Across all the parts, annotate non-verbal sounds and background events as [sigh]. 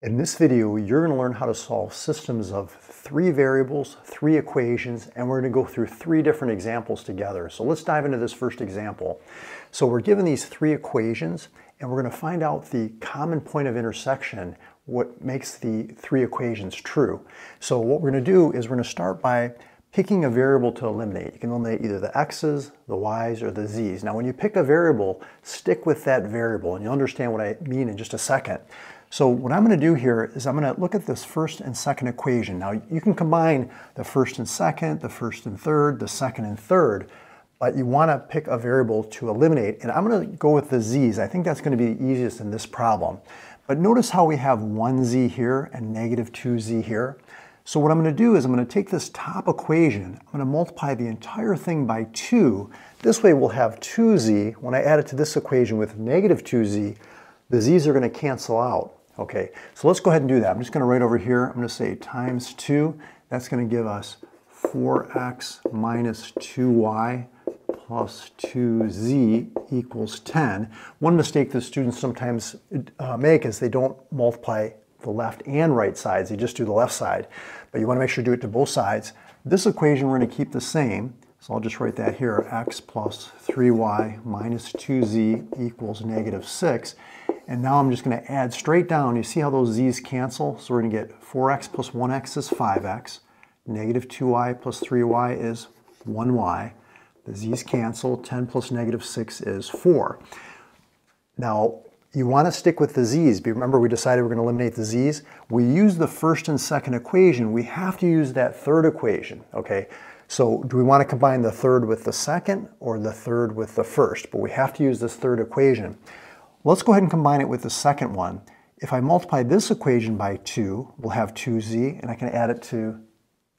In this video, you're going to learn how to solve systems of three variables, three equations, and we're going to go through three different examples together. So let's dive into this first example. So we're given these three equations, and we're going to find out the common point of intersection, what makes the three equations true. So what we're going to do is we're going to start by picking a variable to eliminate. You can eliminate either the x's, the y's, or the z's. Now when you pick a variable, stick with that variable, and you'll understand what I mean in just a second. So what I'm going to do here is I'm going to look at this first and second equation. Now you can combine the first and second, the first and third, the second and third, but you want to pick a variable to eliminate. And I'm going to go with the z's. I think that's going to be the easiest in this problem. But notice how we have 1z here and negative 2z here. So what I'm going to do is I'm going to take this top equation, I'm going to multiply the entire thing by 2. This way we'll have 2z. When I add it to this equation with negative 2z, the z's are going to cancel out. Okay, so let's go ahead and do that. I'm just going to write over here, I'm going to say times 2. That's going to give us 4x minus 2y plus 2z equals 10. One mistake that students sometimes uh, make is they don't multiply the left and right sides, they just do the left side. But you want to make sure you do it to both sides. This equation we're going to keep the same, so I'll just write that here, x plus 3y minus 2z equals negative 6. And now I'm just going to add straight down. You see how those z's cancel? So we're going to get 4x plus 1x is 5x. Negative 2y plus 3y is 1y. The z's cancel. 10 plus negative 6 is 4. Now, you want to stick with the z's. Remember, we decided we're going to eliminate the z's. We use the first and second equation. We have to use that third equation, okay? So do we want to combine the third with the second or the third with the first? But we have to use this third equation. Let's go ahead and combine it with the second one. If I multiply this equation by 2, we'll have 2z, and I can add it to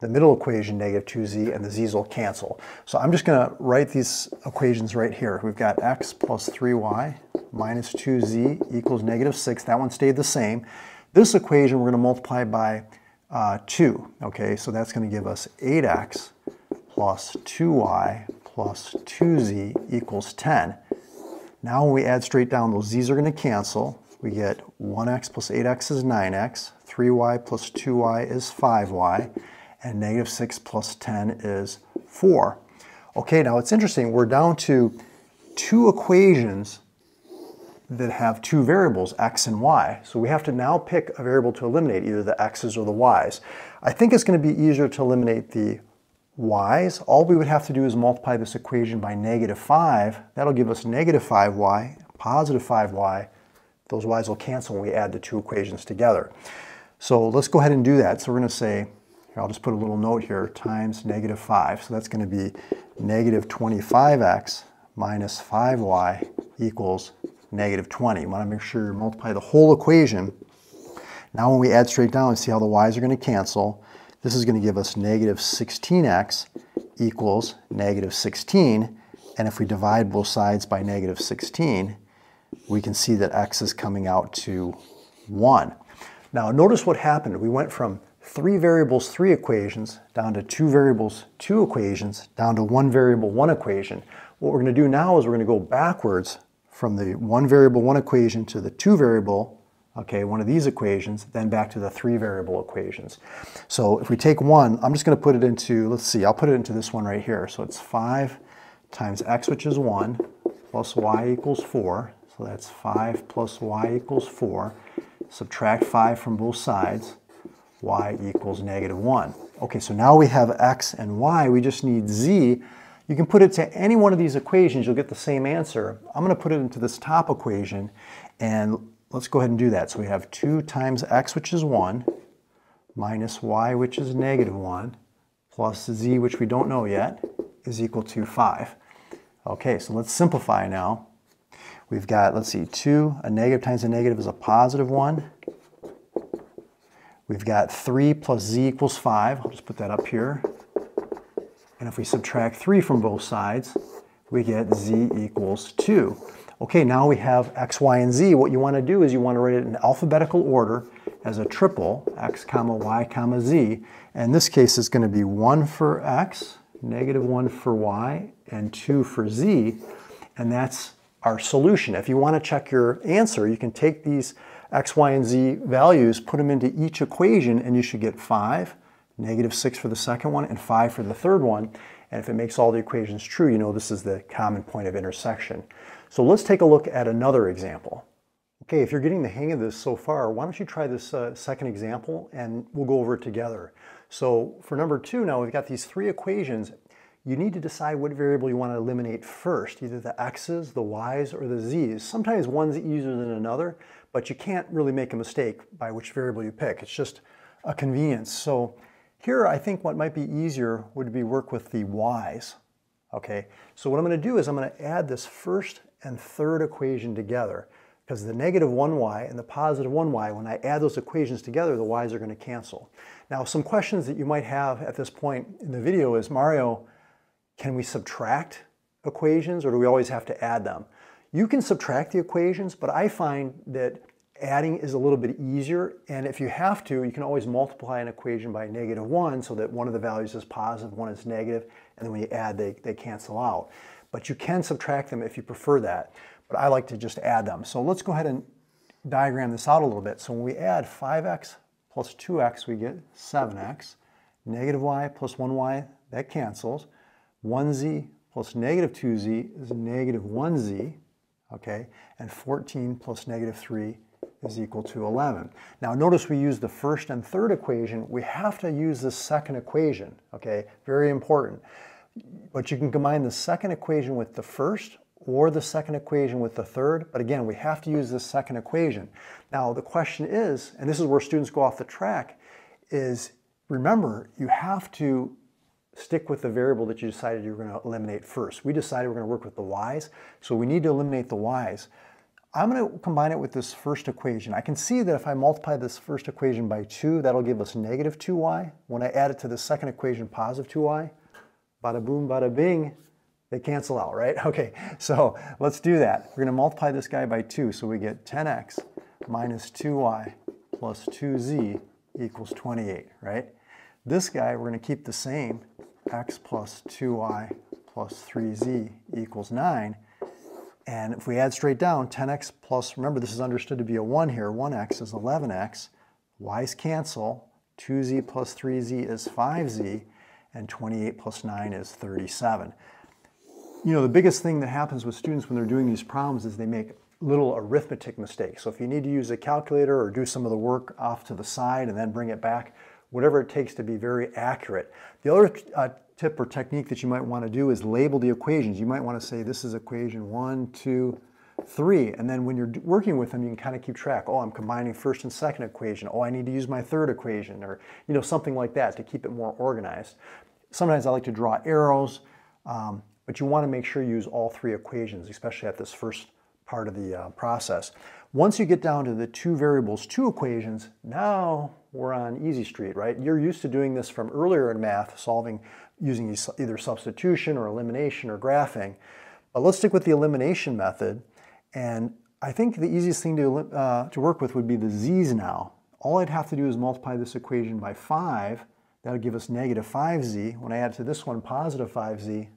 the middle equation, negative 2z, and the z's will cancel. So I'm just going to write these equations right here. We've got x plus 3y minus 2z equals negative 6. That one stayed the same. This equation we're going to multiply by uh, 2. Okay, so that's going to give us 8x plus 2y plus 2z equals 10. Now when we add straight down, those z's are going to cancel. We get 1x plus 8x is 9x, 3y plus 2y is 5y, and negative 6 plus 10 is 4. Okay, now it's interesting. We're down to two equations that have two variables, x and y. So we have to now pick a variable to eliminate, either the x's or the y's. I think it's going to be easier to eliminate the y's, all we would have to do is multiply this equation by negative 5. That'll give us negative 5y, positive 5y. Those y's will cancel when we add the two equations together. So let's go ahead and do that. So we're going to say, here, I'll just put a little note here, times negative 5. So that's going to be negative 25x minus 5y equals negative 20. You want to make sure you multiply the whole equation. Now when we add straight down, see how the y's are going to cancel. This is going to give us negative 16x equals negative 16. And if we divide both sides by negative 16, we can see that x is coming out to 1. Now notice what happened. We went from three variables, three equations, down to two variables, two equations, down to one variable, one equation. What we're going to do now is we're going to go backwards from the one variable, one equation to the two variable, okay, one of these equations, then back to the three variable equations. So if we take one, I'm just going to put it into, let's see, I'll put it into this one right here. So it's 5 times x, which is 1, plus y equals 4. So that's 5 plus y equals 4. Subtract 5 from both sides, y equals negative 1. Okay, so now we have x and y, we just need z. You can put it to any one of these equations, you'll get the same answer. I'm going to put it into this top equation, and let's go ahead and do that. So we have 2 times x, which is 1, minus y, which is negative 1, plus z, which we don't know yet, is equal to 5. Okay, so let's simplify now. We've got, let's see, 2, a negative times a negative is a positive 1. We've got 3 plus z equals 5. I'll just put that up here. And if we subtract 3 from both sides, we get z equals 2. Okay, now we have x, y, and z. What you want to do is you want to write it in alphabetical order as a triple, x comma y comma z. And in this case, it's going to be 1 for x, negative 1 for y, and 2 for z. And that's our solution. If you want to check your answer, you can take these x, y, and z values, put them into each equation, and you should get 5, negative 6 for the second one, and 5 for the third one. And if it makes all the equations true, you know this is the common point of intersection. So let's take a look at another example. Okay, if you're getting the hang of this so far, why don't you try this uh, second example and we'll go over it together. So for number two now, we've got these three equations. You need to decide what variable you want to eliminate first, either the x's, the y's, or the z's. Sometimes one's easier than another, but you can't really make a mistake by which variable you pick. It's just a convenience. So here I think what might be easier would be work with the y's. Okay, so what I'm going to do is I'm going to add this first and third equation together because the negative 1y and the positive 1y, when I add those equations together, the y's are going to cancel. Now, some questions that you might have at this point in the video is, Mario, can we subtract equations or do we always have to add them? You can subtract the equations, but I find that adding is a little bit easier. And if you have to, you can always multiply an equation by negative 1 so that one of the values is positive, one is negative, and then when you add, they, they cancel out. But you can subtract them if you prefer that but I like to just add them. So let's go ahead and diagram this out a little bit. So when we add 5x plus 2x, we get 7x. Negative y plus 1y, that cancels. 1z plus negative 2z is negative 1z, okay? And 14 plus negative 3 is equal to 11. Now notice we use the first and third equation. We have to use the second equation, okay? Very important. But you can combine the second equation with the first or the second equation with the third, but again, we have to use this second equation. Now, the question is, and this is where students go off the track, is remember, you have to stick with the variable that you decided you were going to eliminate first. We decided we're going to work with the y's, so we need to eliminate the y's. I'm going to combine it with this first equation. I can see that if I multiply this first equation by 2, that'll give us negative 2y. When I add it to the second equation, positive 2y, bada boom, bada bing, they cancel out, right? [laughs] Okay, so let's do that. We're gonna multiply this guy by two, so we get 10x minus 2y plus 2z equals 28, right? This guy we're gonna keep the same, x plus 2y plus 3z equals 9. And if we add straight down, 10x plus, remember this is understood to be a 1 here, 1x is 11x, y's cancel, 2z plus 3z is 5z, and 28 plus 9 is 37. You know, the biggest thing that happens with students when they're doing these problems is they make little arithmetic mistakes. So if you need to use a calculator or do some of the work off to the side and then bring it back, whatever it takes to be very accurate. The other uh, tip or technique that you might want to do is label the equations. You might want to say this is equation one, two, three, and then when you're working with them, you can kind of keep track. Oh, I'm combining first and second equation. Oh, I need to use my third equation, or you know something like that to keep it more organized. Sometimes I like to draw arrows. Um, but you want to make sure you use all three equations, especially at this first part of the uh, process. Once you get down to the two variables, two equations, now we're on easy street, right? You're used to doing this from earlier in math, solving using either substitution or elimination or graphing. But let's stick with the elimination method. And I think the easiest thing to, uh, to work with would be the z's now. All I'd have to do is multiply this equation by 5. That would give us negative 5z. When I add to this one positive 5z,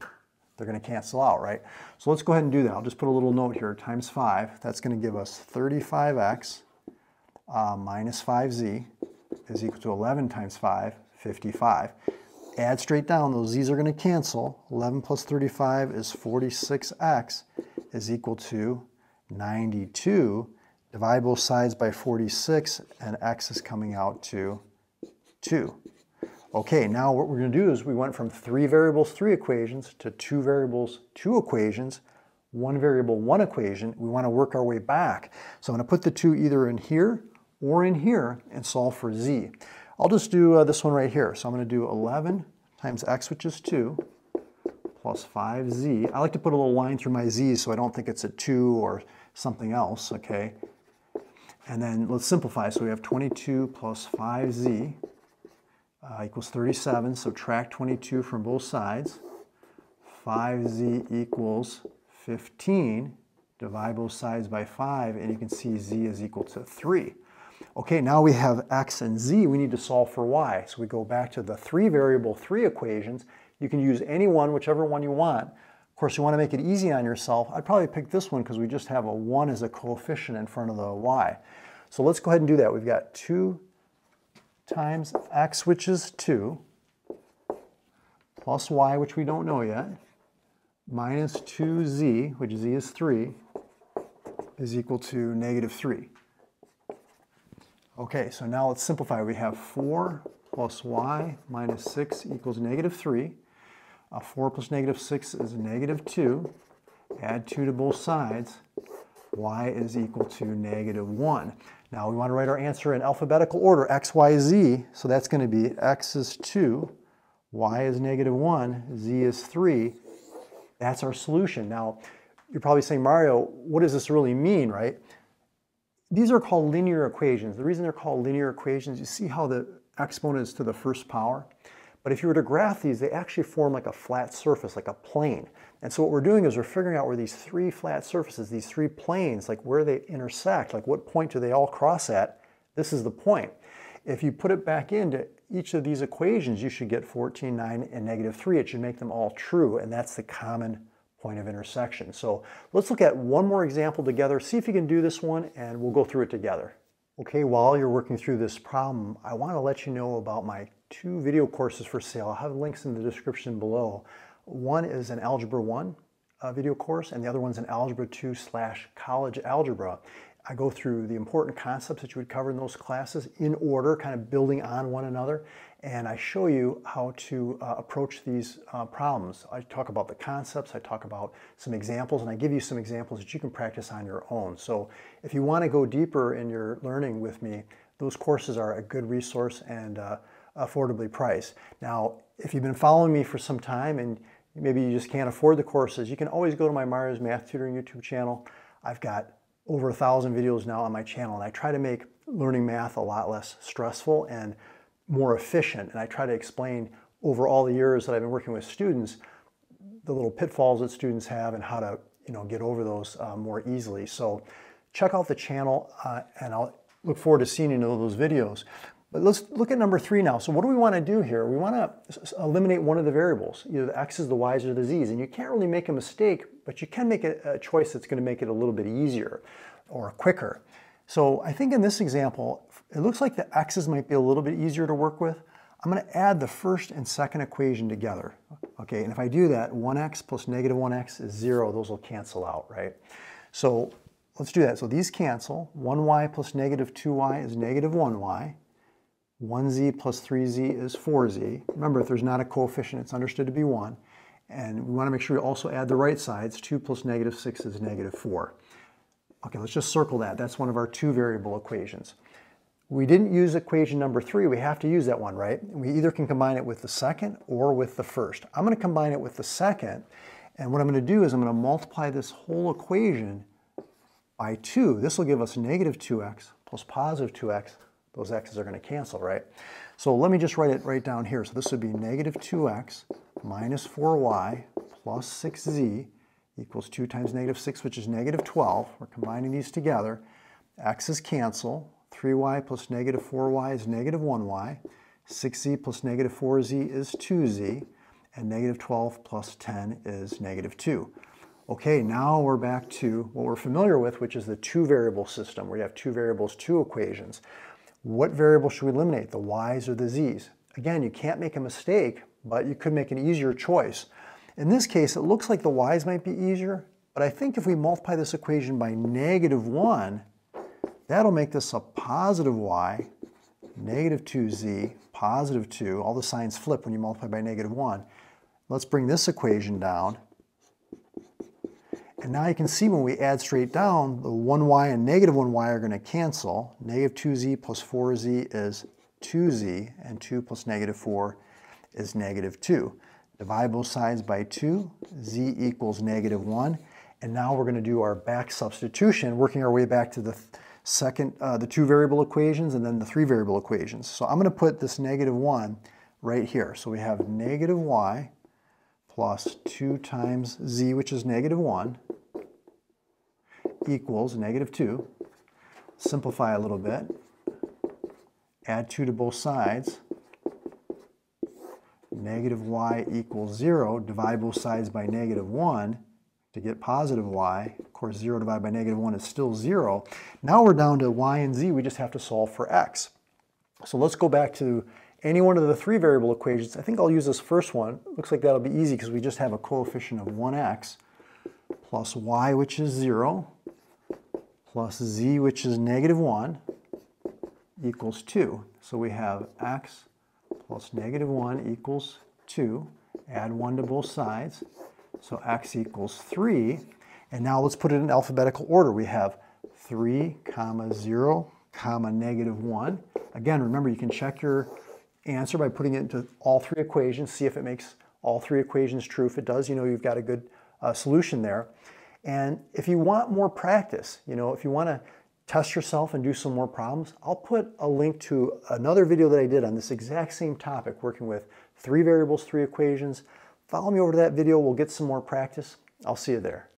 they're going to cancel out, right? So let's go ahead and do that. I'll just put a little note here, times 5. That's going to give us 35x uh, minus 5z is equal to 11 times 5, 55. Add straight down, those z's are going to cancel. 11 plus 35 is 46x is equal to 92. Divide both sides by 46, and x is coming out to 2. Okay, now what we're going to do is we went from three variables, three equations, to two variables, two equations, one variable, one equation. We want to work our way back. So I'm going to put the two either in here or in here and solve for z. I'll just do uh, this one right here. So I'm going to do 11 times x, which is 2, plus 5z. I like to put a little line through my z so I don't think it's a 2 or something else, okay? And then let's simplify. So we have 22 plus 5z uh, equals 37. Subtract 22 from both sides. 5z equals 15. Divide both sides by 5, and you can see z is equal to 3. Okay, now we have x and z. We need to solve for y. So we go back to the three variable, three equations. You can use any one, whichever one you want. Of course, you want to make it easy on yourself. I'd probably pick this one because we just have a 1 as a coefficient in front of the y. So let's go ahead and do that. We've got 2 times x, which is 2, plus y, which we don't know yet, minus 2z, which z is 3, is equal to negative 3. Okay, so now let's simplify. We have 4 plus y minus 6 equals negative 3. Uh, 4 plus negative 6 is negative 2. Add 2 to both sides. y is equal to negative 1. Now we want to write our answer in alphabetical order, x, y, z. So that's going to be x is 2, y is negative 1, z is 3. That's our solution. Now, you're probably saying, Mario, what does this really mean, right? These are called linear equations. The reason they're called linear equations, you see how the exponent is to the first power? But if you were to graph these, they actually form like a flat surface, like a plane. And so what we're doing is we're figuring out where these three flat surfaces, these three planes, like where they intersect, like what point do they all cross at? This is the point. If you put it back into each of these equations, you should get 14, 9, and negative 3. It should make them all true, and that's the common point of intersection. So let's look at one more example together, see if you can do this one, and we'll go through it together. Okay, while you're working through this problem, I want to let you know about my two video courses for sale. I'll have links in the description below. One is an Algebra 1 uh, video course, and the other one's an Algebra 2 slash College Algebra. I go through the important concepts that you would cover in those classes in order, kind of building on one another, and I show you how to uh, approach these uh, problems. I talk about the concepts, I talk about some examples, and I give you some examples that you can practice on your own. So if you want to go deeper in your learning with me, those courses are a good resource and uh, affordably priced. Now, if you've been following me for some time and maybe you just can't afford the courses, you can always go to my Mario's Math Tutoring YouTube channel. I've got over a thousand videos now on my channel and I try to make learning math a lot less stressful and more efficient. And I try to explain over all the years that I've been working with students the little pitfalls that students have and how to you know get over those uh, more easily. So check out the channel uh, and I'll look forward to seeing you in those videos. But let's look at number three now. So what do we want to do here? We want to eliminate one of the variables, either the x's, the y's, or the z's. And you can't really make a mistake, but you can make a, a choice that's going to make it a little bit easier or quicker. So I think in this example, it looks like the x's might be a little bit easier to work with. I'm going to add the first and second equation together. Okay, and if I do that, 1x plus negative 1x is 0. Those will cancel out, right? So let's do that. So these cancel. 1y plus negative 2y is negative 1y. 1z plus 3z is 4z. Remember, if there's not a coefficient, it's understood to be 1. And we want to make sure we also add the right sides. 2 plus negative 6 is negative 4. Okay, let's just circle that. That's one of our two variable equations. We didn't use equation number 3. We have to use that one, right? We either can combine it with the second or with the first. I'm going to combine it with the second. And what I'm going to do is I'm going to multiply this whole equation by 2. This will give us negative 2x plus positive 2x those x's are going to cancel, right? So let me just write it right down here. So this would be negative 2x minus 4y plus 6z equals 2 times negative 6, which is negative 12. We're combining these together. x's cancel. 3y plus negative 4y is negative 1y. 6z plus negative 4z is 2z. And negative 12 plus 10 is negative 2. Okay, now we're back to what we're familiar with, which is the two variable system, where you have two variables, two equations. What variable should we eliminate, the y's or the z's? Again, you can't make a mistake, but you could make an easier choice. In this case, it looks like the y's might be easier, but I think if we multiply this equation by negative 1, that'll make this a positive y, negative 2z, positive 2. All the signs flip when you multiply by negative 1. Let's bring this equation down. And now you can see when we add straight down, the 1y and negative 1y are going to cancel. Negative 2z plus 4z is 2z, and 2 plus negative 4 is negative 2. Divide both sides by 2, z equals negative 1. And now we're going to do our back substitution, working our way back to the second, uh, the two variable equations and then the three variable equations. So I'm going to put this negative 1 right here. So we have negative y plus 2 times z, which is negative 1, equals negative 2. Simplify a little bit. Add 2 to both sides. Negative y equals 0. Divide both sides by negative 1 to get positive y Of course, 0 divided by negative 1 is still 0. Now we're down to y and z. We just have to solve for x. So let's go back to any one of the three variable equations. I think I'll use this first one. Looks like that'll be easy because we just have a coefficient of 1x plus y, which is 0, plus z, which is negative 1, equals 2. So we have x plus negative 1 equals 2. Add 1 to both sides. So x equals 3. And now let's put it in alphabetical order. We have 3 comma 0 comma negative 1. Again, remember you can check your answer by putting it into all three equations, see if it makes all three equations true. If it does, you know you've got a good uh, solution there. And if you want more practice, you know, if you want to test yourself and do some more problems, I'll put a link to another video that I did on this exact same topic, working with three variables, three equations. Follow me over to that video. We'll get some more practice. I'll see you there.